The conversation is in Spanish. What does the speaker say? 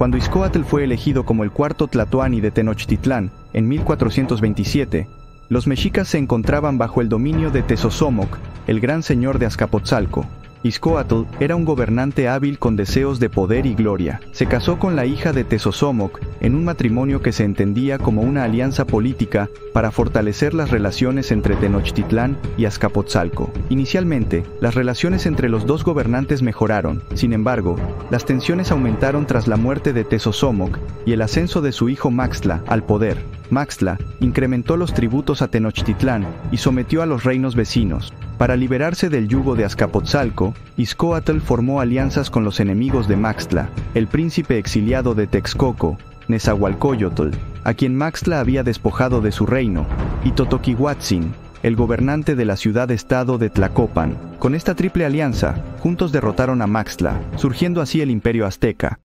Cuando Izcoatl fue elegido como el cuarto Tlatoani de Tenochtitlán en 1427, los mexicas se encontraban bajo el dominio de Tezosomoc, el gran señor de Azcapotzalco. Izcoatl era un gobernante hábil con deseos de poder y gloria. Se casó con la hija de Tezosomoc en un matrimonio que se entendía como una alianza política para fortalecer las relaciones entre Tenochtitlán y Azcapotzalco. Inicialmente, las relaciones entre los dos gobernantes mejoraron. Sin embargo, las tensiones aumentaron tras la muerte de Tezosomoc y el ascenso de su hijo Maxtla al poder. Maxtla incrementó los tributos a Tenochtitlán y sometió a los reinos vecinos. Para liberarse del yugo de Azcapotzalco, Izcoatl formó alianzas con los enemigos de Maxtla, el príncipe exiliado de Texcoco, Nezahualcóyotl, a quien Maxtla había despojado de su reino, y Totoquihuatzin, el gobernante de la ciudad-estado de Tlacopan. Con esta triple alianza, juntos derrotaron a Maxtla, surgiendo así el imperio azteca.